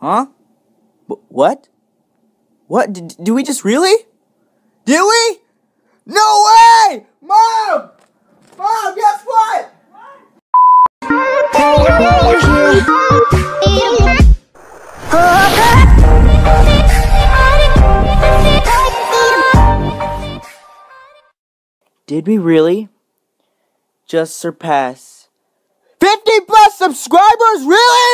Huh? B- what? What? D- do we just really? Did we? No way! Mom! Mom, guess what? Did we really just surpass 50 plus subscribers? Really?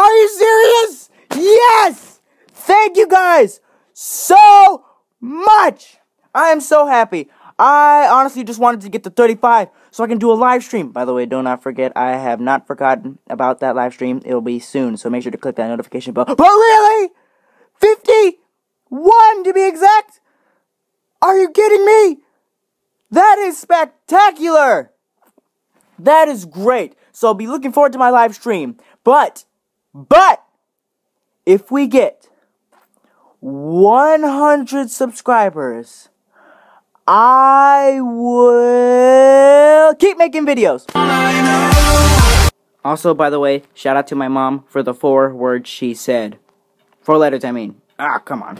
Are you serious? Yes! Thank you guys so much. I am so happy. I honestly just wanted to get to 35 so I can do a live stream. By the way, do not forget, I have not forgotten about that live stream. It'll be soon, so make sure to click that notification bell. But really? 51 to be exact? Are you kidding me? That is spectacular! That is great. So I'll be looking forward to my live stream. But, but, if we get 100 subscribers, I will keep making videos. Also, by the way, shout out to my mom for the four words she said. Four letters, I mean. Ah, come on.